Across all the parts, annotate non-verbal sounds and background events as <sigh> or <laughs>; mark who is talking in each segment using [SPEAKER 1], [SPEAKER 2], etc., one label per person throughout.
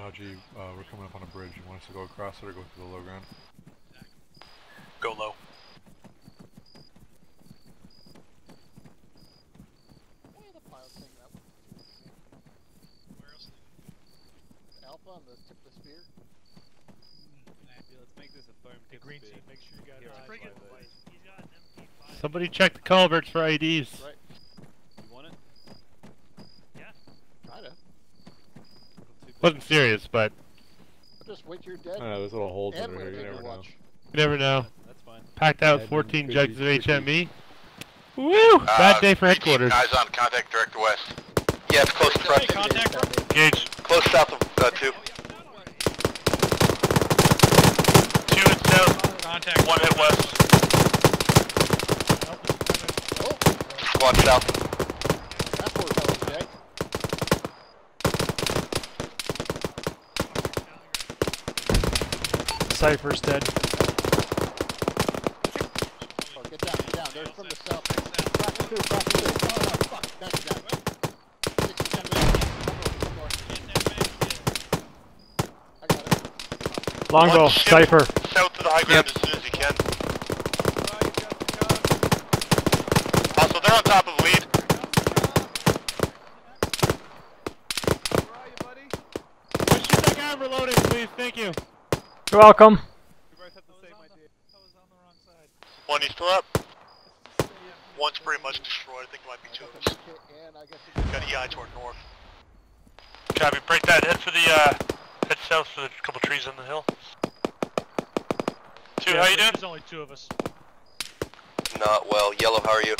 [SPEAKER 1] Dodgy, uh, we're coming up on a bridge. You want us to go across it or go through the low ground?
[SPEAKER 2] Go low.
[SPEAKER 3] Where the pilot thing that was?
[SPEAKER 4] Where else?
[SPEAKER 3] Alpha on the tip of the spear?
[SPEAKER 5] Let's make this a foam
[SPEAKER 6] The
[SPEAKER 5] tip
[SPEAKER 6] green
[SPEAKER 5] spear.
[SPEAKER 6] team, make sure you got
[SPEAKER 5] Here,
[SPEAKER 6] eyes.
[SPEAKER 5] friggin'
[SPEAKER 6] by
[SPEAKER 5] white.
[SPEAKER 6] those.
[SPEAKER 4] He's got an MP5.
[SPEAKER 7] Somebody check the culverts for IEDs.
[SPEAKER 3] Right.
[SPEAKER 5] You want it?
[SPEAKER 3] Kinda.
[SPEAKER 7] Wasn't serious, but
[SPEAKER 3] But just wait till you're dead.
[SPEAKER 1] I don't know, there's little holes
[SPEAKER 3] and
[SPEAKER 1] here, you
[SPEAKER 3] gonna
[SPEAKER 1] never know.
[SPEAKER 7] you never know.
[SPEAKER 5] That's fine.
[SPEAKER 7] Packed out
[SPEAKER 1] Admin
[SPEAKER 7] 14
[SPEAKER 1] could
[SPEAKER 7] jugs
[SPEAKER 1] be
[SPEAKER 7] of
[SPEAKER 1] tricky.
[SPEAKER 7] HME. Woo! Bad
[SPEAKER 2] Uh,
[SPEAKER 7] day for headquarters.
[SPEAKER 2] Guys on contact direct west. Yeah, it's close to front.
[SPEAKER 4] contact from-
[SPEAKER 7] Gage.
[SPEAKER 2] Close south of uh, two.
[SPEAKER 7] Two and south.
[SPEAKER 4] Contact.
[SPEAKER 2] One hit west. Squad south.
[SPEAKER 3] That's where that was dead.
[SPEAKER 6] Cypher's dead.
[SPEAKER 3] Oh, get down, get down. They're from the south. Crack the two, crack. Oh, no, fuck. That's down. 60 centimeters. One more, one more. I got it.
[SPEAKER 6] Longbow, Cypher.
[SPEAKER 2] South to the high ground as soon as you can. Also, they're on top of lead.
[SPEAKER 7] Push that guy reloading, please. Thank you.
[SPEAKER 6] You're welcome.
[SPEAKER 5] We both have the same idea.
[SPEAKER 2] One, he's still up. One's pretty much destroyed. I think it might be two of us.
[SPEAKER 3] And I guess it
[SPEAKER 2] Got EI toward north.
[SPEAKER 7] Copy. Break that. Head for the, uh, head south for the couple trees on the hill. Two, how you doing?
[SPEAKER 6] There's only two of us.
[SPEAKER 2] Not well. Yellow, how are you?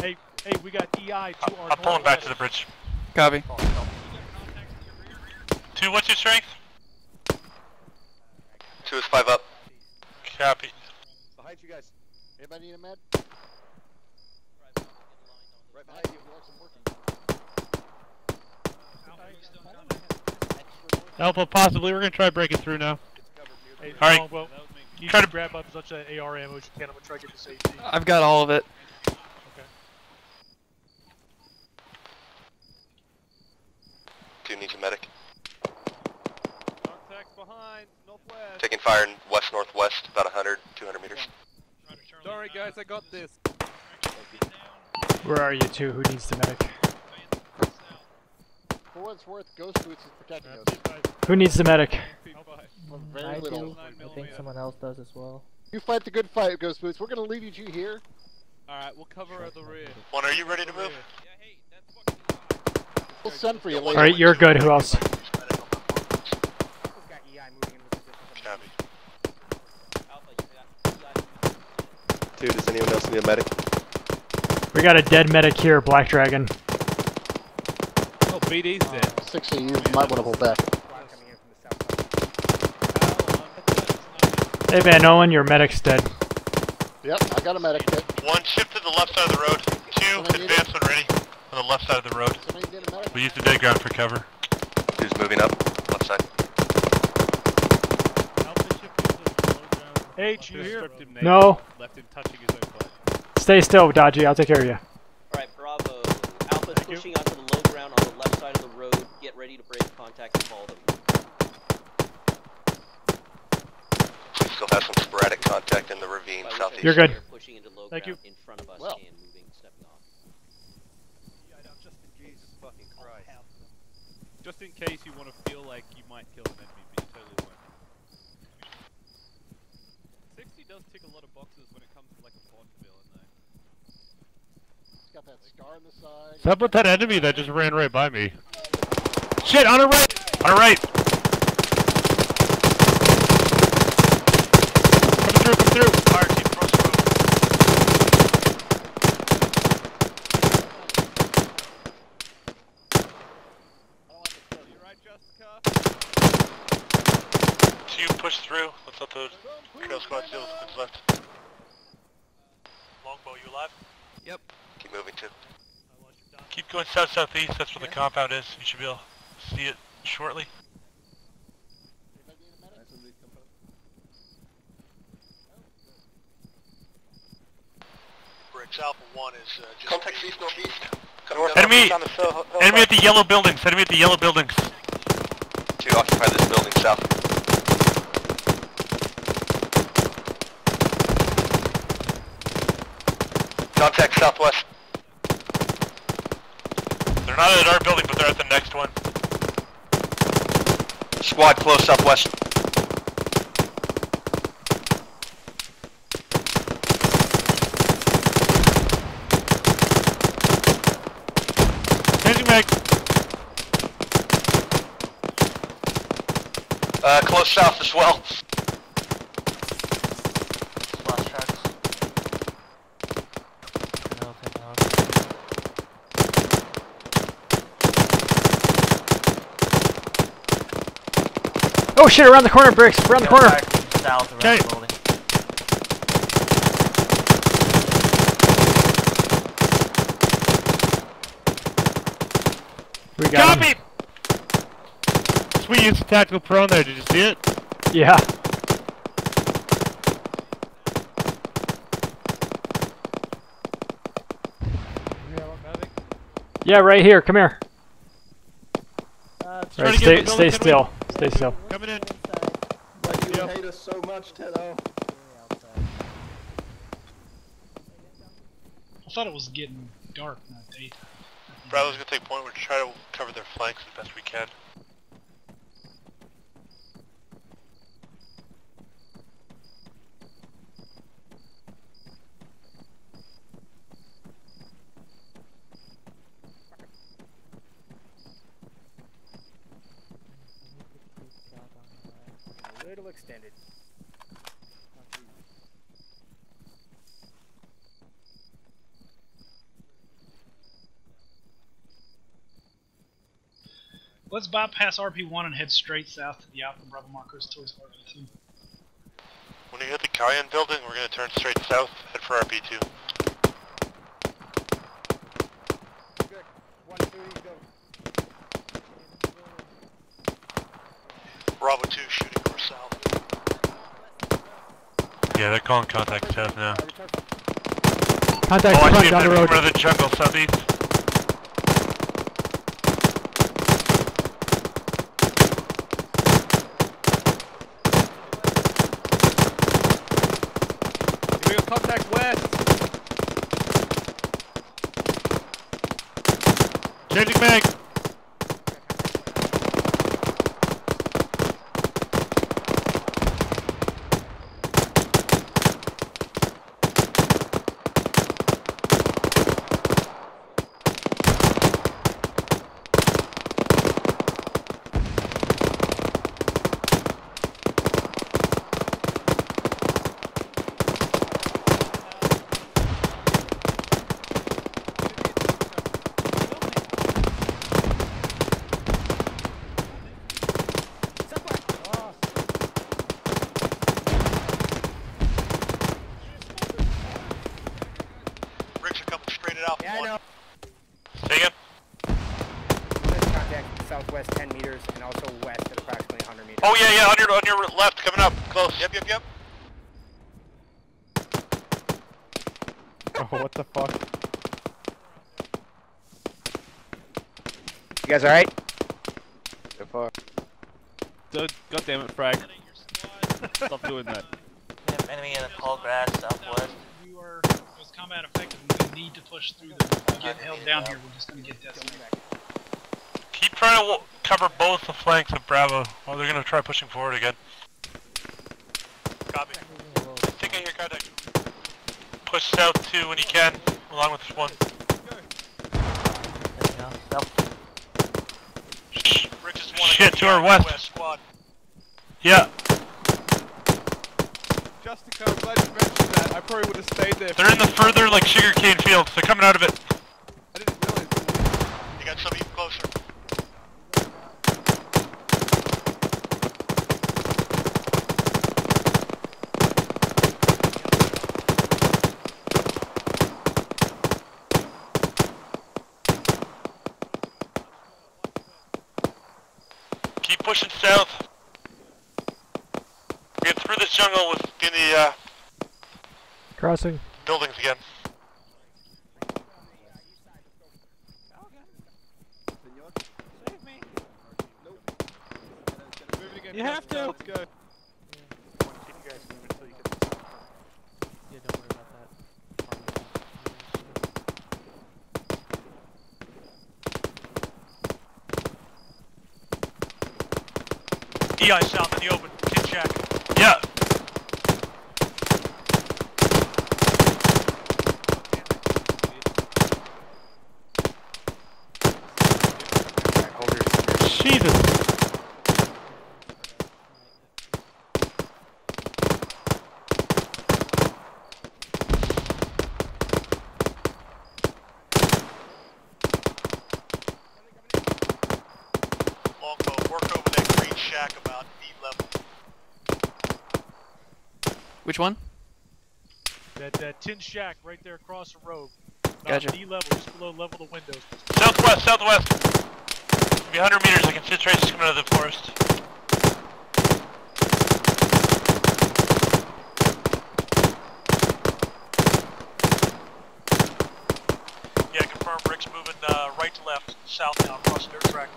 [SPEAKER 6] Hey, hey, we got EI to our
[SPEAKER 7] I'm pulling back to the bridge.
[SPEAKER 8] Copy.
[SPEAKER 7] Two, what's your strength?
[SPEAKER 2] Two is five up.
[SPEAKER 7] Copy.
[SPEAKER 5] Behind you guys.
[SPEAKER 3] Anybody need a med?
[SPEAKER 5] Right
[SPEAKER 3] Behind you. Relax, I'm working.
[SPEAKER 7] Alpha, possibly. We're gonna try breaking through now.
[SPEAKER 6] Hey,
[SPEAKER 7] All right.
[SPEAKER 6] Longbow,
[SPEAKER 5] That was me.
[SPEAKER 6] you
[SPEAKER 7] Try
[SPEAKER 6] try
[SPEAKER 7] to-
[SPEAKER 6] to grab up as much uh, AR ammo as you can. I'm gonna try to get to safety.
[SPEAKER 8] I've got all of it.
[SPEAKER 6] Okay.
[SPEAKER 2] you need a medic.
[SPEAKER 5] Contact behind, northwest.
[SPEAKER 2] Taking fire in west northwest, about 100, 200 meters.
[SPEAKER 5] Sorry guys, I got this.
[SPEAKER 6] Where are you two? Who needs the medic?
[SPEAKER 3] For what it's worth, Ghost Boots is protecting us.
[SPEAKER 6] Who needs the medic?
[SPEAKER 3] With very
[SPEAKER 9] I
[SPEAKER 3] little.
[SPEAKER 9] do. I think someone else does as well.
[SPEAKER 3] You fight the good fight, Ghost Boots. We're gonna leave you two here.
[SPEAKER 5] Alright, we'll cover at the rear.
[SPEAKER 2] One, are you ready to move?
[SPEAKER 3] We'll send for you later.
[SPEAKER 6] Alright, you're good. Who else?
[SPEAKER 2] Copy.
[SPEAKER 8] Two, does anyone else need a medic?
[SPEAKER 6] We got a dead medic here, Black Dragon.
[SPEAKER 5] Oh, BD's dead.
[SPEAKER 3] 60, you might want to hold back.
[SPEAKER 6] Hey Van Owen, your medic's dead.
[SPEAKER 3] Yep, I got a medic kit.
[SPEAKER 2] One, shift to the left side of the road. Two, advance when ready. On the left side of the road.
[SPEAKER 3] Somebody need a medic?
[SPEAKER 7] We use the dead ground for cover.
[SPEAKER 2] Two's moving up, left side.
[SPEAKER 6] H, you here?
[SPEAKER 5] Stripped him naked,
[SPEAKER 6] No.
[SPEAKER 5] Left him touching his own butt.
[SPEAKER 6] Stay still, Dodgy. I'll take care of you.
[SPEAKER 10] Alright, Bravo. Alpha's
[SPEAKER 6] you.
[SPEAKER 10] pushing onto the low ground on the left side of the road. Get ready to break contact and follow them.
[SPEAKER 2] We still have some sporadic contact in the ravine
[SPEAKER 10] By which I
[SPEAKER 2] southeast.
[SPEAKER 6] You're good.
[SPEAKER 10] pushing into low
[SPEAKER 6] Thank
[SPEAKER 10] ground in front of us
[SPEAKER 3] Well.
[SPEAKER 10] and moving, stepping off.
[SPEAKER 5] Jesus fucking Christ. Just in case you want to feel like you might kill an enemy, but you totally won't. 60 does tick a lot of boxes when it comes to like a Bond villain though.
[SPEAKER 3] He's got that scar on the side.
[SPEAKER 7] What's up with that enemy that just ran right by me? Shit, on our right! On our right! Come through, come through! Fire team across the road.
[SPEAKER 5] You right, Jessica?
[SPEAKER 7] Two, push through. Let's let the
[SPEAKER 2] Trail squad deal with what's left.
[SPEAKER 7] longbow, you alive? Yep.
[SPEAKER 2] Keep moving too.
[SPEAKER 7] Keep going south southeast, that's where the compound is. You should be able to see it shortly.
[SPEAKER 3] Anybody need a medic?
[SPEAKER 2] Bricks Alpha 1 is uh, just... Contact east northeast.
[SPEAKER 7] Enemy! Enemy at the yellow buildings, enemy at the yellow buildings.
[SPEAKER 11] to occupy this building south.
[SPEAKER 12] Contact southwest.
[SPEAKER 7] They're not at our building, but they're at the next one.
[SPEAKER 11] Squad close southwest.
[SPEAKER 7] Changing mag.
[SPEAKER 11] Uh, close south as well.
[SPEAKER 6] Shit, around the corner, Bricks! Around the corner!
[SPEAKER 13] South around
[SPEAKER 7] Okay.
[SPEAKER 13] the building.
[SPEAKER 6] We got
[SPEAKER 7] Copy!
[SPEAKER 6] him.
[SPEAKER 7] Sweet use of tactical prone there, did you see it?
[SPEAKER 6] Yeah. Yeah, right here. Come here.
[SPEAKER 14] Uh,
[SPEAKER 6] Right,
[SPEAKER 7] Trying to get
[SPEAKER 6] stay, stay
[SPEAKER 7] can we-
[SPEAKER 6] still. Stay still.
[SPEAKER 7] Coming in.
[SPEAKER 14] Why
[SPEAKER 7] do you
[SPEAKER 14] hate us so much, Tedo?
[SPEAKER 4] I thought it was getting dark, not daytime.
[SPEAKER 12] Bravo's gonna take point. We're trying to cover their flanks as best we can.
[SPEAKER 15] Little extended.
[SPEAKER 4] Let's bypass RP1 and head straight south to the Alpha Bravo markers towards RP2.
[SPEAKER 12] When you hit the Cayenne building, we're gonna turn straight south, head for RP2.
[SPEAKER 15] One, two, go.
[SPEAKER 12] Bravo 2 shooting north south.
[SPEAKER 7] Yeah, they're calling contact south now.
[SPEAKER 6] Contact
[SPEAKER 7] Oh, I
[SPEAKER 6] front down the
[SPEAKER 7] in
[SPEAKER 6] road.
[SPEAKER 7] front of the jungle southeast.
[SPEAKER 5] We contact west.
[SPEAKER 7] Changing mag.
[SPEAKER 12] Ricks are coming straight at Alpha
[SPEAKER 15] Yeah, I
[SPEAKER 12] 1.
[SPEAKER 15] know.
[SPEAKER 7] Say again.
[SPEAKER 15] Contact southwest 10 meters and also west at approximately 100 meters.
[SPEAKER 12] Oh yeah, yeah, on your, on your left, coming up, close. Yep, yep, yep. <laughs>
[SPEAKER 5] Oh, what the fuck?
[SPEAKER 15] You guys alright?
[SPEAKER 5] So far. God damn it, Frag. Stop doing that.
[SPEAKER 13] Enemy in the tall grass southwest.
[SPEAKER 4] We are, it was combat effective and we need to push through them. If we get held down here, we're just gonna get decimated.
[SPEAKER 7] Keep trying to w- cover both the flanks of Bravo. Oh, they're gonna try pushing forward again.
[SPEAKER 12] Copy.
[SPEAKER 7] Take out your contact. Push south too when you can, along with this one. Shh.
[SPEAKER 12] Ricks is one
[SPEAKER 7] Shit, to our west.
[SPEAKER 12] west squad.
[SPEAKER 7] Yeah,
[SPEAKER 5] Justica, I'm glad you mentioned that. I probably would have stayed there.
[SPEAKER 7] they're in the further like sugarcane fields. They're coming out of it.
[SPEAKER 5] I didn't realize.
[SPEAKER 12] You got some even closer.
[SPEAKER 7] Keep pushing south. Get through this jungle the uh,
[SPEAKER 6] Crossing.
[SPEAKER 12] buildings again.
[SPEAKER 5] You have to. Let's go.
[SPEAKER 9] Yeah, don't worry about that.
[SPEAKER 2] EI south in the open, tin shack.
[SPEAKER 7] Yeah. Jesus.
[SPEAKER 2] Longbow, work over that green shack about feet level.
[SPEAKER 16] Which one?
[SPEAKER 2] That, that tin shack right there across the road. About
[SPEAKER 16] Gotcha.
[SPEAKER 2] D level, just below level of the windows.
[SPEAKER 7] Southwest, southwest. Maybe 100 meters, I can see traces coming out of the forest.
[SPEAKER 2] Yeah, confirm Rick's moving uh, right to left, south now, across the dirt track.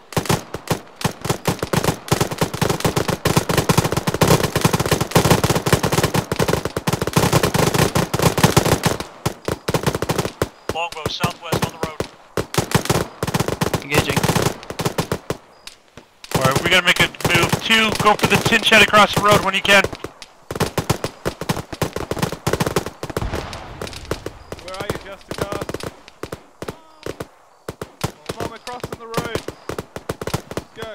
[SPEAKER 2] Longbow, southwest on the road.
[SPEAKER 16] Engaging.
[SPEAKER 7] Alright, we gotta make a move. Two, go for the tin shed across the road when you can.
[SPEAKER 5] Where are you, Justin? Uh, Come on, we're crossing the road. Let's go.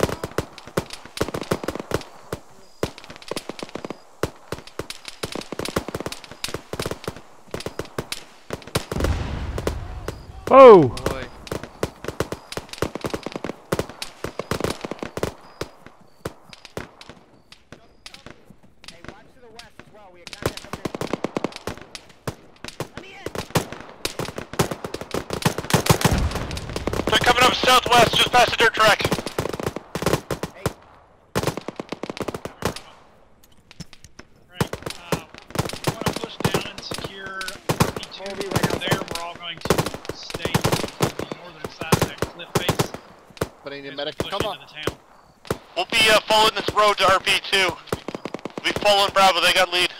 [SPEAKER 6] Whoa!
[SPEAKER 16] Boy.
[SPEAKER 3] Hey, watch to the west as well. We have contact up here.
[SPEAKER 7] They're coming up southwest, just past the dirt track.
[SPEAKER 4] Right, uh, we want to push down and secure RP2 over there. We're all going to stay on the northern side of that cliff face.
[SPEAKER 3] But I need a
[SPEAKER 4] we
[SPEAKER 3] medic.
[SPEAKER 4] push
[SPEAKER 3] Come on.
[SPEAKER 4] into the town.
[SPEAKER 2] We'll be uh, following this road to RP2. We'll be following Bravo, they got lead.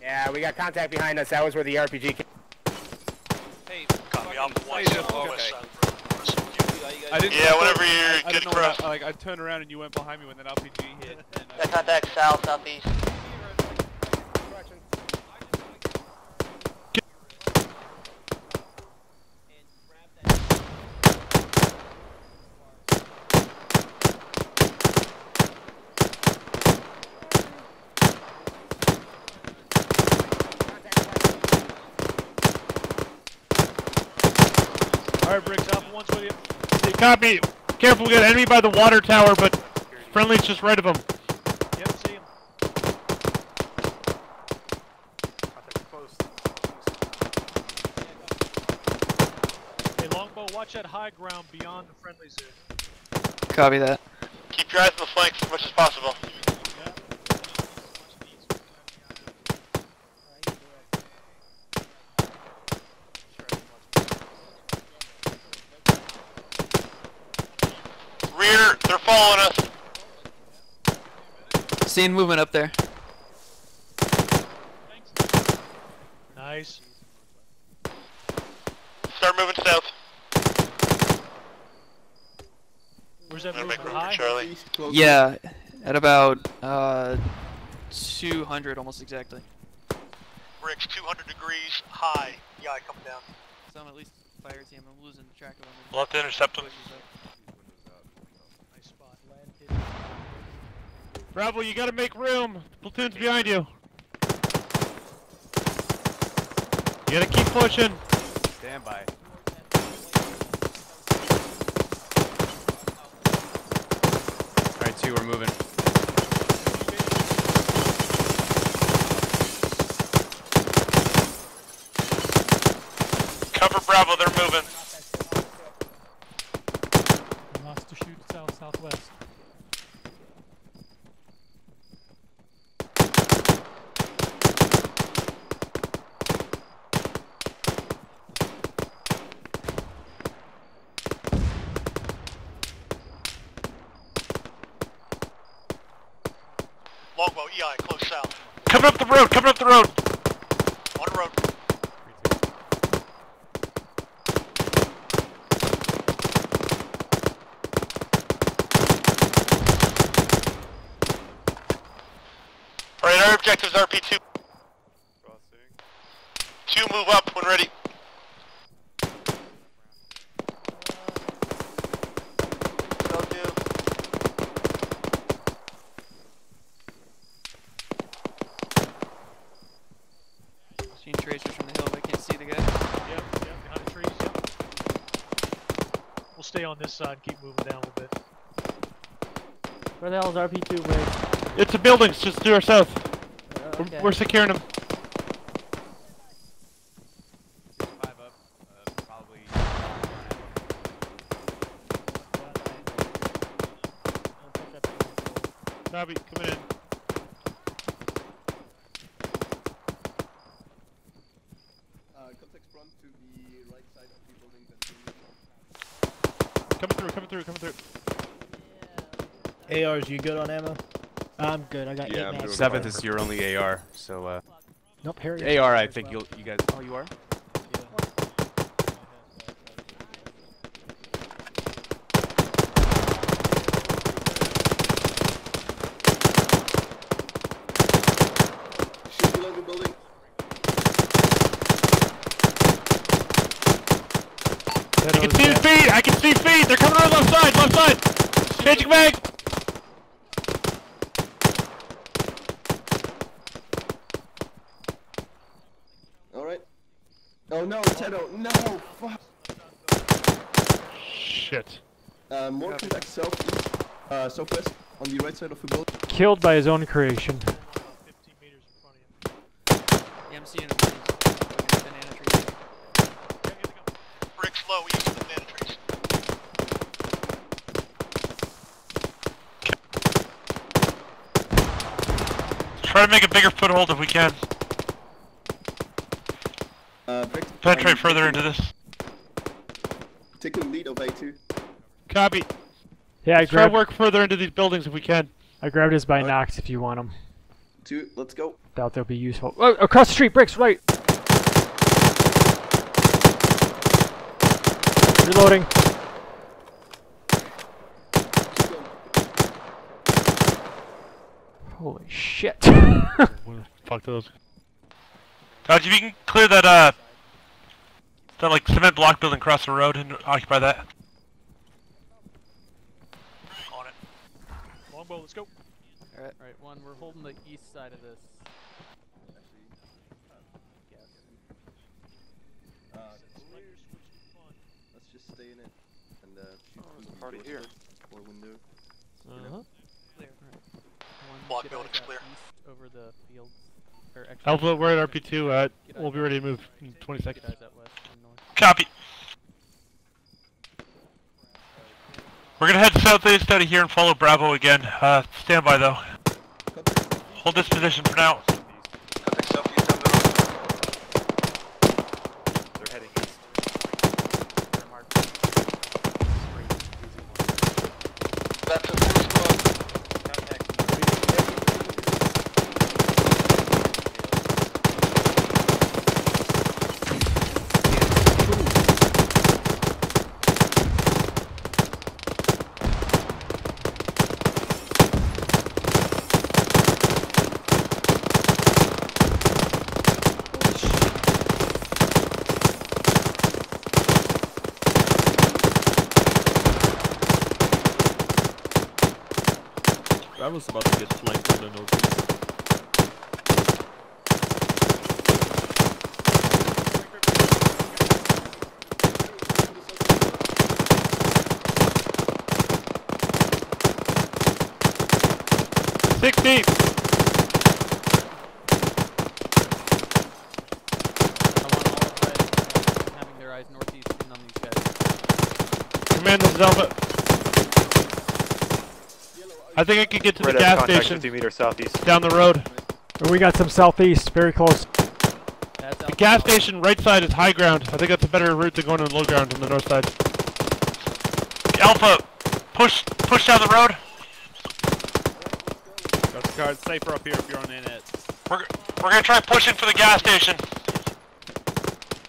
[SPEAKER 3] Yeah, we got contact behind us. That was where the RPG came.
[SPEAKER 5] Hey,
[SPEAKER 2] Copy, I'm
[SPEAKER 5] fucking
[SPEAKER 2] one
[SPEAKER 5] say
[SPEAKER 2] south,
[SPEAKER 5] this,
[SPEAKER 2] west
[SPEAKER 5] okay. I didn't.
[SPEAKER 2] Yeah,
[SPEAKER 5] I thought-
[SPEAKER 2] whenever you're
[SPEAKER 5] I, I
[SPEAKER 2] good
[SPEAKER 5] didn't know what
[SPEAKER 2] cross.
[SPEAKER 5] I, like I turned around and you went behind me when that RPG hit. And, uh,
[SPEAKER 10] Got contact south, southeast.
[SPEAKER 2] Briggs, Alpha 1's with you.
[SPEAKER 7] Copy. Careful, we got enemy by the water tower, but friendly's just right of them.
[SPEAKER 2] Yep, see him. Hey, Longbow, watch that high ground beyond the friendlies there.
[SPEAKER 16] Copy that.
[SPEAKER 2] Keep your eyes on the flanks as much as possible. Rear, they're following us.
[SPEAKER 16] Seeing movement up there.
[SPEAKER 2] Nice. Start moving south. Where's that Gonna moving make room for
[SPEAKER 3] Uh,
[SPEAKER 2] Uh, Charlie.
[SPEAKER 16] Yeah, at about uh 200 almost exactly.
[SPEAKER 2] Bricks 200 degrees high. Yeah, I come down.
[SPEAKER 16] So I'm at least fire team. I'm losing track of them.
[SPEAKER 7] We'll have to intercept them. Bravo, you gotta make room. The Platoon's behind you. You gotta keep pushing.
[SPEAKER 5] Stand by.
[SPEAKER 6] Alright, two, we're moving.
[SPEAKER 7] Cover Bravo, they're moving.
[SPEAKER 2] Lost to shoot south southwest. Longbow, EI, close south.
[SPEAKER 7] Coming up the road, coming up the road.
[SPEAKER 2] On the road. Alright, our objectives RP2. Two move up when ready.
[SPEAKER 16] Seeing tracers from the hill, but I can't see the guy.
[SPEAKER 4] Yep, yep, behind the trees, yep. We'll stay on this side and keep moving down a little bit.
[SPEAKER 9] Where the hell is RP2, Briggs?
[SPEAKER 7] It's the buildings just to our south.
[SPEAKER 9] Uh, okay.
[SPEAKER 7] We're securing them.
[SPEAKER 5] Five up. Uh, probably.
[SPEAKER 7] Copy, coming in.
[SPEAKER 14] context front to the right side of the building
[SPEAKER 7] Coming through, coming through, coming through.
[SPEAKER 17] ARs, you good on ammo?
[SPEAKER 9] I'm good. I got
[SPEAKER 18] Yeah,
[SPEAKER 9] eight mags.
[SPEAKER 18] Seventh is your only AR, so uh.
[SPEAKER 9] Nope, Harry.
[SPEAKER 18] AR, I think you'll you guys. Oh, you are.
[SPEAKER 14] Shoot below the building.
[SPEAKER 7] I can see feet! I can see feet! They're coming on left side, left side! Changing mag!
[SPEAKER 14] Alright. Oh no, Tedo, no! Fuck!
[SPEAKER 7] Shit.
[SPEAKER 14] Uh, more contact southeast, uh, southwest, on the right side of the building.
[SPEAKER 6] Killed by his own creation.
[SPEAKER 16] Yeah, I'm seeing him. Looking at banana trees.
[SPEAKER 2] Bricks low, east of the banana trees.
[SPEAKER 7] Try to make a bigger foothold if we can.
[SPEAKER 14] Uh,
[SPEAKER 7] Penetrate further into this.
[SPEAKER 14] Take Taking lead of A2.
[SPEAKER 7] Copy.
[SPEAKER 6] Yeah, I
[SPEAKER 7] Let's try to
[SPEAKER 6] grabbed.
[SPEAKER 7] work further into these buildings if we can.
[SPEAKER 6] I grabbed his by binocs if you want them.
[SPEAKER 14] Two, let's go.
[SPEAKER 6] Doubt they'll be useful. Oh, across the street, bricks, right. Reloading. Holy shit. <laughs>
[SPEAKER 7] Fuck those. Dodge, if you can clear that, uh, that, like, cement block building across the road and occupy that.
[SPEAKER 2] On it.
[SPEAKER 4] Longbow, let's go.
[SPEAKER 9] Alright, alright, one, we're holding the east side of this.
[SPEAKER 14] Uh, let's just stay in it and uh, shoot through the
[SPEAKER 8] party here.
[SPEAKER 14] or window.
[SPEAKER 9] Uh-huh.
[SPEAKER 16] Clear.
[SPEAKER 9] One,
[SPEAKER 2] Block
[SPEAKER 9] get
[SPEAKER 2] building's clear.
[SPEAKER 9] East over the fields. Or actually,
[SPEAKER 7] Alpha, we're at RP2, uh, we'll be ready to move in 20 seconds. Copy. We're gonna head southeast out of here and follow Bravo again. Uh, stand by though. Hold this position for now.
[SPEAKER 8] Contact southeast of the
[SPEAKER 5] They're heading east. They're marked.
[SPEAKER 8] That's a first squad.
[SPEAKER 17] Bravo's about to get flanked on the northeast.
[SPEAKER 7] Six deep.
[SPEAKER 9] I want all of red having their eyes northeast and on these guys.
[SPEAKER 7] Command this is Alpha. I think I could get to the
[SPEAKER 5] Right at
[SPEAKER 7] gas station
[SPEAKER 5] 50 meters southeast.
[SPEAKER 7] down the road.
[SPEAKER 6] We got some southeast, very close.
[SPEAKER 7] The gas station right side is high ground. I think that's a better route than going to the low ground on the north side. Alpha, push push down the road.
[SPEAKER 5] Car, it's safer up here if you're on internet.
[SPEAKER 7] We're, we're gonna try pushing for the gas station.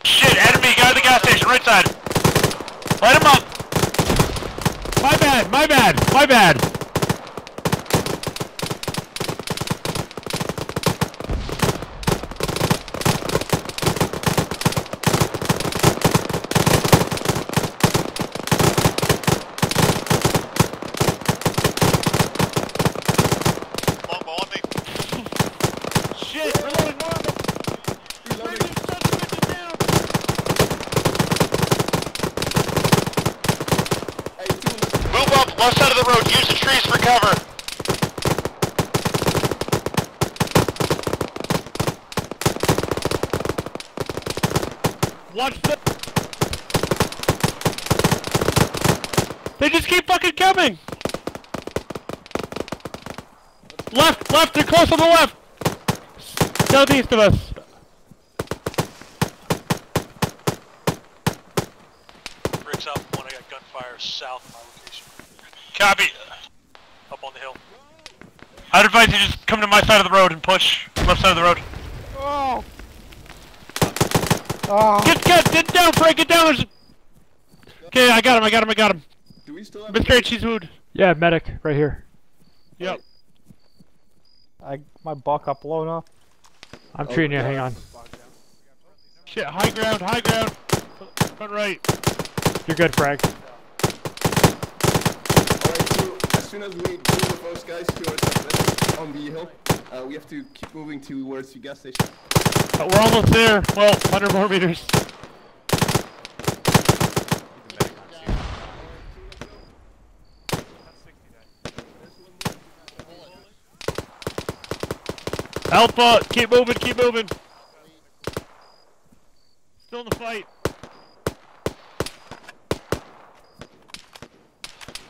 [SPEAKER 7] Shit, enemy guy at the gas station, right side. Light him up.
[SPEAKER 6] My bad, my bad, my bad.
[SPEAKER 2] Longbow on me.
[SPEAKER 7] Shit, reloading.
[SPEAKER 2] Move up, left side of the road. Use the trees for cover.
[SPEAKER 7] Watch the. They just keep fucking coming. Left, left, they're close on the left. Southeast of us.
[SPEAKER 2] Bricks up. One, I got gunfire south of my location.
[SPEAKER 7] Copy.
[SPEAKER 2] Up on the hill.
[SPEAKER 7] I'd advise you just come to my side of the road and push. Left side of the road.
[SPEAKER 6] Oh. Oh.
[SPEAKER 7] Get, get, get down, Frank, get down. Okay, I got him, I got him, I got him.
[SPEAKER 14] Do we still have
[SPEAKER 7] Mr. H, he's wounded.
[SPEAKER 6] Yeah, medic, right here.
[SPEAKER 7] Yep.
[SPEAKER 19] I my buck up blown up.
[SPEAKER 6] I'm treating you, hang on.
[SPEAKER 7] Shit, high ground, high ground. Front right.
[SPEAKER 6] You're good,
[SPEAKER 14] Frank. As soon as we move with those guys to our southwest on the hill, uh, we have to keep moving towards the gas station.
[SPEAKER 7] Uh, we're almost there. Well, 100 more meters. Alpha, keep moving, keep moving. Still in the fight.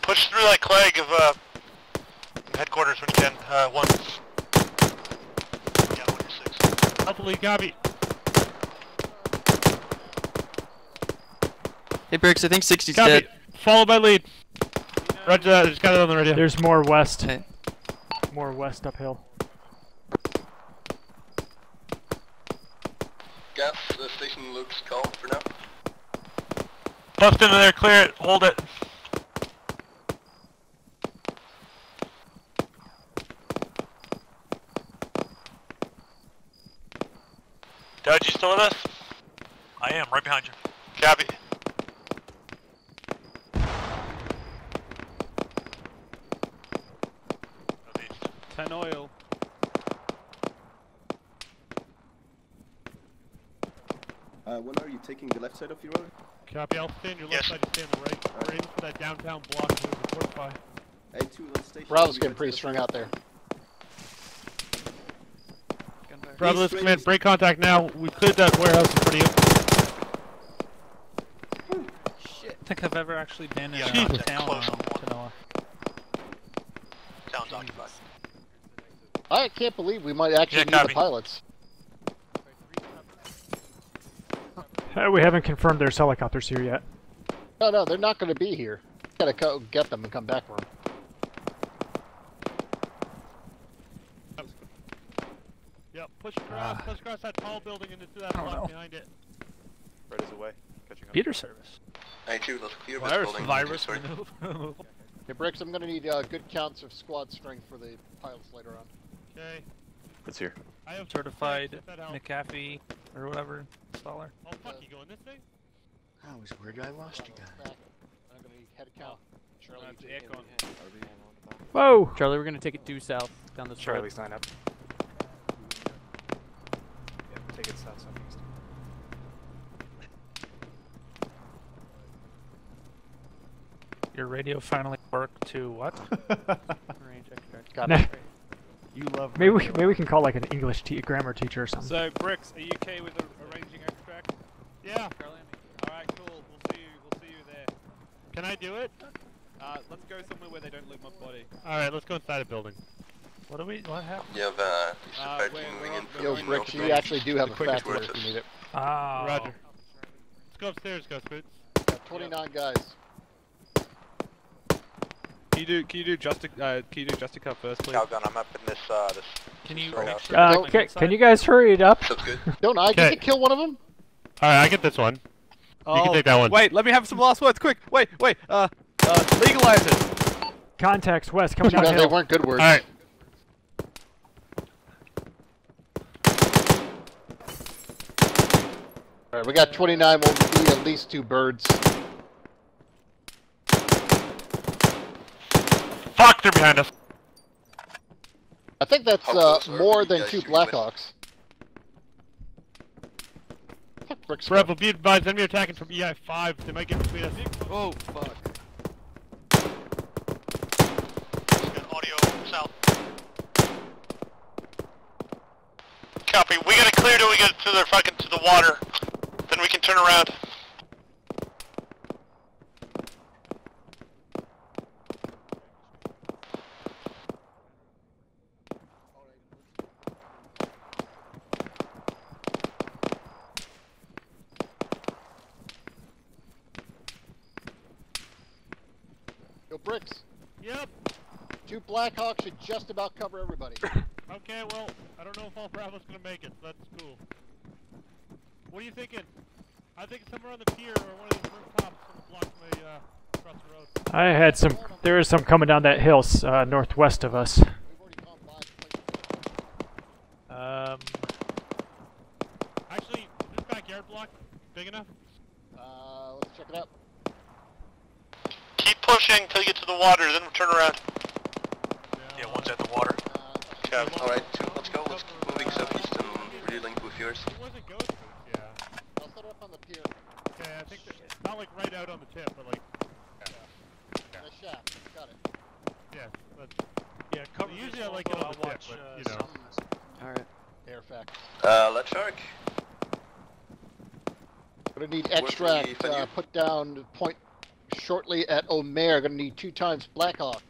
[SPEAKER 2] Push through that Clegg of uh, headquarters when you can. Uh, one. Yeah, one to six.
[SPEAKER 7] Alpha lead, copy.
[SPEAKER 16] Hey, Briggs, I think 60's
[SPEAKER 7] Copy.
[SPEAKER 16] dead.
[SPEAKER 7] Follow my lead. Roger that, I just got it on the radio.
[SPEAKER 6] There's more west.
[SPEAKER 16] Hey.
[SPEAKER 6] More west uphill.
[SPEAKER 8] Gas uh, station looks calm for now.
[SPEAKER 7] Bust into there, clear it, hold it. Dad, you still with us?
[SPEAKER 2] I am right behind you. Copy.
[SPEAKER 5] Ten oil.
[SPEAKER 14] Uh, when are you taking the left side of your road?
[SPEAKER 7] Copy, I'll stay on your left
[SPEAKER 2] Yes.
[SPEAKER 7] side, you stay on the right. We're aiming for that downtown block to fortify.
[SPEAKER 14] A2, let's station.
[SPEAKER 3] Bravo's getting pretty strung out there.
[SPEAKER 7] Bravo, this command, break contact now. We cleared that warehouse in front of you.
[SPEAKER 9] I think I've ever actually been in
[SPEAKER 2] Yeah,
[SPEAKER 9] a
[SPEAKER 2] Jesus.
[SPEAKER 9] town
[SPEAKER 2] Close
[SPEAKER 9] around
[SPEAKER 2] on
[SPEAKER 9] Tanoa.
[SPEAKER 2] Town's occupied.
[SPEAKER 3] I can't believe we might actually
[SPEAKER 2] Yeah,
[SPEAKER 3] need the pilots.
[SPEAKER 6] Uh, we haven't confirmed there's helicopters here yet.
[SPEAKER 3] No, no, they're not going to be here. Gotta go get them and come back for them.
[SPEAKER 7] Yep, push across, push across that tall building and into that block behind it.
[SPEAKER 18] Right is away. Catching up.
[SPEAKER 6] Peter service.
[SPEAKER 8] A2, let's clear this
[SPEAKER 5] Virus,
[SPEAKER 8] building.
[SPEAKER 5] virus,
[SPEAKER 8] Sorry.
[SPEAKER 5] move.
[SPEAKER 3] Hey, <laughs> Bricks, I'm going to need uh, good counts of squad strength for the pilots later on.
[SPEAKER 7] Okay.
[SPEAKER 18] It's here.
[SPEAKER 7] I have
[SPEAKER 9] Certified
[SPEAKER 7] if that helps.
[SPEAKER 9] McAfee or whatever installer.
[SPEAKER 7] Oh fuck, you going this way?
[SPEAKER 3] I was worried I lost you guys. I'm going to need head count. Charlie,
[SPEAKER 5] That's
[SPEAKER 3] you take
[SPEAKER 5] Aircon.
[SPEAKER 6] Whoa!
[SPEAKER 9] Charlie, we're gonna take it due south down this
[SPEAKER 18] Charlie,
[SPEAKER 9] road.
[SPEAKER 18] sign up. Yeah, take it south southeast.
[SPEAKER 9] Your radio finally worked to what? <laughs> Range extract.
[SPEAKER 3] Got it.
[SPEAKER 5] You love
[SPEAKER 6] Maybe we, maybe we can call like an English te grammar teacher or something.
[SPEAKER 5] So, Bricks, are you okay with ar- arranging extract?
[SPEAKER 7] Yeah.
[SPEAKER 5] Alright, cool. We'll see you. We'll see you there.
[SPEAKER 7] Can I do it?
[SPEAKER 5] Uh, let's go somewhere where they don't loot my body.
[SPEAKER 7] Alright, let's go inside a building. What do we, what happened?
[SPEAKER 8] You have uh, the
[SPEAKER 5] Uh,
[SPEAKER 8] supply
[SPEAKER 5] we're-
[SPEAKER 8] team
[SPEAKER 5] we're
[SPEAKER 8] moving in
[SPEAKER 5] on-
[SPEAKER 8] from
[SPEAKER 3] Yo, Bricks,
[SPEAKER 8] north
[SPEAKER 3] you actually do have
[SPEAKER 8] The
[SPEAKER 3] a
[SPEAKER 8] quickest
[SPEAKER 3] factory
[SPEAKER 8] route
[SPEAKER 3] if you need it.
[SPEAKER 9] Oh.
[SPEAKER 7] Roger. Let's go upstairs, Ghost Boots.
[SPEAKER 3] Got 29 guys.
[SPEAKER 5] Can you do can you do Justic uh, can you do Justica first, please?
[SPEAKER 2] Calgon, I'm up in this, uh, this...
[SPEAKER 16] Can you
[SPEAKER 2] right
[SPEAKER 16] make sure
[SPEAKER 6] Uh,
[SPEAKER 16] it's
[SPEAKER 6] can, can you guys hurry it up? <laughs>
[SPEAKER 3] Don't I get
[SPEAKER 7] Okay.
[SPEAKER 3] to kill one of them?
[SPEAKER 7] Alright, I get this one.
[SPEAKER 5] Oh,
[SPEAKER 7] can take that one.
[SPEAKER 5] Wait, let me have some last words, quick. Wait, wait. Uh, uh, legalize it.
[SPEAKER 6] Contacts west coming <laughs>
[SPEAKER 3] No, they weren't good words.
[SPEAKER 7] Alright.
[SPEAKER 3] Alright, we got 29. We'll need at least two birds.
[SPEAKER 7] Fuck, they're behind us.
[SPEAKER 3] I think that's uh, more than two? Blackhawks. Fuck, Brick's
[SPEAKER 7] Rebel, be advised, enemy attacking from EI-5. They might get between us.
[SPEAKER 16] Oh fuck.
[SPEAKER 2] Audio south. Copy. We gotta clear till we get to the fucking to the water. Then we can turn around.
[SPEAKER 3] Yo, Bricks.
[SPEAKER 7] Yep.
[SPEAKER 3] Two Blackhawks should just about cover everybody. <laughs>
[SPEAKER 7] Okay, well, I don't know if all Bravo's gonna make it. That's cool. What are you thinking? I think somewhere on the pier or one of these rooftops blocks my, uh, across the road.
[SPEAKER 6] I had some. There is some coming down that hill uh, northwest of us.
[SPEAKER 5] Um,
[SPEAKER 7] Actually, is this backyard block big enough?
[SPEAKER 3] Uh, let's check it out.
[SPEAKER 2] Keep pushing until you get to the water, then we'll turn around. Yeah, one's at the water. Okay.
[SPEAKER 8] Alright, two, let's go. Let's keep moving southeast and relink with yours.
[SPEAKER 7] It wasn't ghost boots, yeah.
[SPEAKER 3] I'll set it up on the pier.
[SPEAKER 7] Okay, I think that, it's not like right out on the tip, but like,
[SPEAKER 3] The shaft. Got it.
[SPEAKER 7] yeah, that's,
[SPEAKER 5] yeah, cover
[SPEAKER 7] usually
[SPEAKER 5] this
[SPEAKER 7] I like it
[SPEAKER 5] also,
[SPEAKER 7] on the
[SPEAKER 5] I'll
[SPEAKER 7] tip,
[SPEAKER 5] watch,
[SPEAKER 7] but,
[SPEAKER 5] uh,
[SPEAKER 7] you know.
[SPEAKER 5] some-
[SPEAKER 16] Alright.
[SPEAKER 3] Air fact.
[SPEAKER 8] Uh, Lead Shark.
[SPEAKER 3] Gonna need
[SPEAKER 8] Where's the
[SPEAKER 3] extract
[SPEAKER 8] venue?
[SPEAKER 3] Uh, put down point shortly at Omer. Gonna need two times Blackhawk.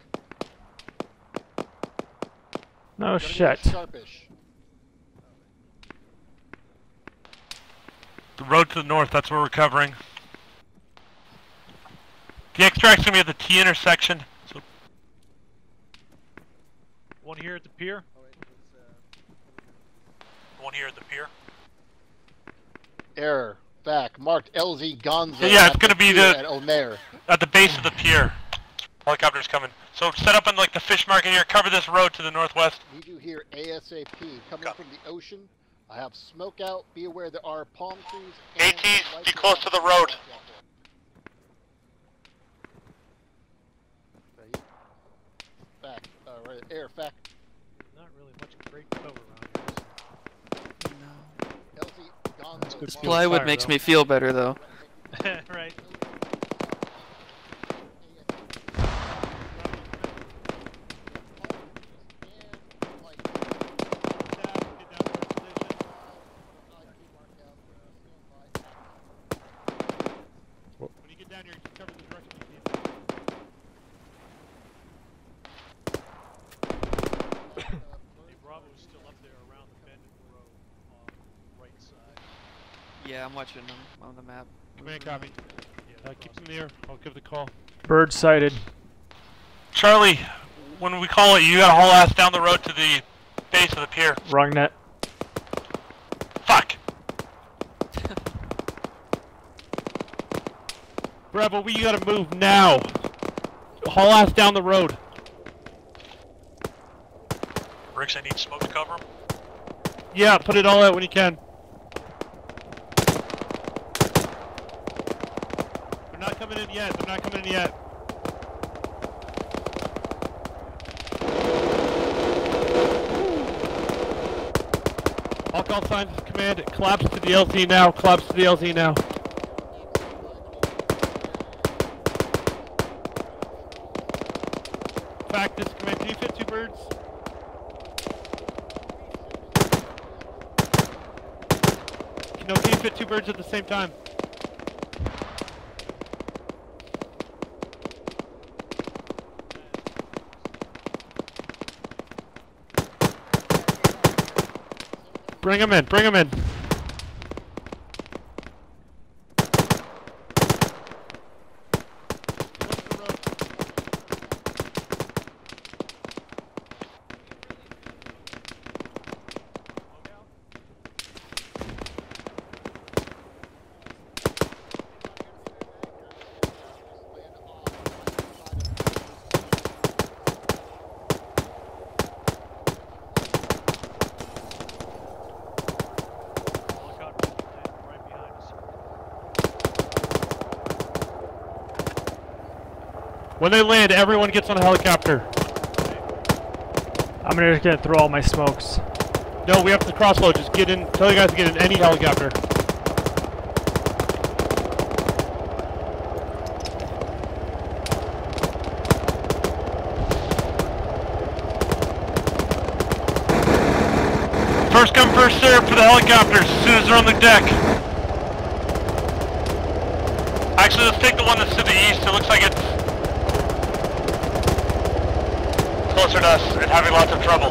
[SPEAKER 6] No
[SPEAKER 3] Gonna
[SPEAKER 6] shit.
[SPEAKER 3] Sharpish.
[SPEAKER 7] the road to the north, that's where we're covering. The extract's gonna be at the T intersection, so
[SPEAKER 5] One here at the pier.
[SPEAKER 2] One here at the pier.
[SPEAKER 3] Error. Fact. Marked LZ Gonzo.
[SPEAKER 7] Yeah, it's gonna be the-
[SPEAKER 3] At Omer.
[SPEAKER 7] at the base of the pier. Helicopter's coming. So set up on like the fish market here, cover this road to the northwest.
[SPEAKER 3] Need you here ASAP. Coming from the ocean. I have smoke out. Be aware there are palm trees.
[SPEAKER 2] ATs, be close to the road.
[SPEAKER 3] Back. Uh, right. Air. Fact.
[SPEAKER 5] Not really much great cover around
[SPEAKER 3] LZ Gonzo.
[SPEAKER 16] This plywood makes me feel better though. <laughs>
[SPEAKER 5] right.
[SPEAKER 7] When you get down here, just cover the direction you see.
[SPEAKER 5] Hey, Bravo is still up there around the bend in the road on the right side.
[SPEAKER 16] Yeah, I'm watching them on the map.
[SPEAKER 7] Command copy. Uh, keep them near. I'll give the call.
[SPEAKER 6] Bird sighted.
[SPEAKER 7] Charlie, when we call it, you gotta haul ass down the road to the base of the pier.
[SPEAKER 6] Wrong net.
[SPEAKER 7] Fuck! <laughs> Bravo, we gotta move now. Haul ass down the road.
[SPEAKER 2] Bricks, I need smoke to cover him.
[SPEAKER 7] Yeah, put it all out when you can. They're not coming in yet. They're not coming in yet. I'll call signs as command. Collapse to the LZ now. Collapse to the LZ now. Fact command. Can you fit two birds? Can you fit two birds at the same time? Bring him in, bring him in.
[SPEAKER 20] When they land, everyone gets on a helicopter.
[SPEAKER 6] I'm gonna get through all my smokes.
[SPEAKER 20] No, we have to crossload. Just get in. Tell you guys to get in any helicopter.
[SPEAKER 7] First come, first serve for the helicopters as soon as they're on the deck. Actually, let's take the one that's to the east. It looks like it's closer to us and having lots of trouble.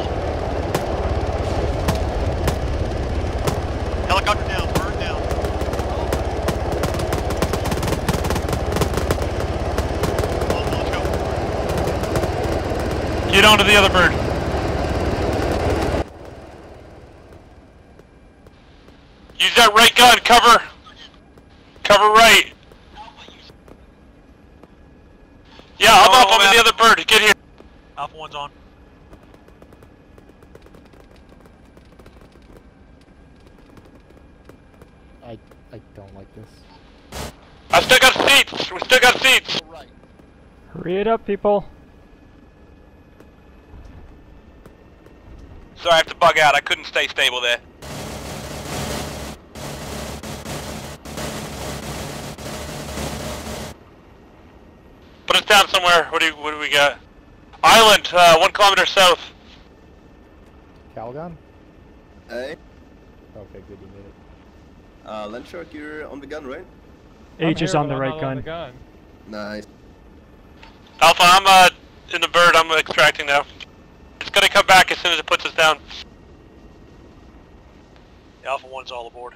[SPEAKER 7] Helicopter down, bird down. Get onto the other bird. Use that right gun. Cover right. Yeah, I'm up, I'm in the other bird, get here. Alpha 1's on.
[SPEAKER 19] I I don't like this.
[SPEAKER 7] I still got seats, we still got seats.
[SPEAKER 6] Hurry it up, people.
[SPEAKER 7] Sorry, I have to bug out, I couldn't stay stable there. Put us down somewhere, what do, you, what do we got? Island, uh, one kilometer south.
[SPEAKER 19] Calgon?
[SPEAKER 14] Hey,
[SPEAKER 19] Okay, good, you made it.
[SPEAKER 14] uh, Landshark, you're on the gun, right?
[SPEAKER 6] H is on the right gun.
[SPEAKER 14] Nice.
[SPEAKER 7] Alpha, I'm uh, in the bird, I'm extracting now. It's gonna come back as soon as it puts us down. The Alpha 1's all aboard.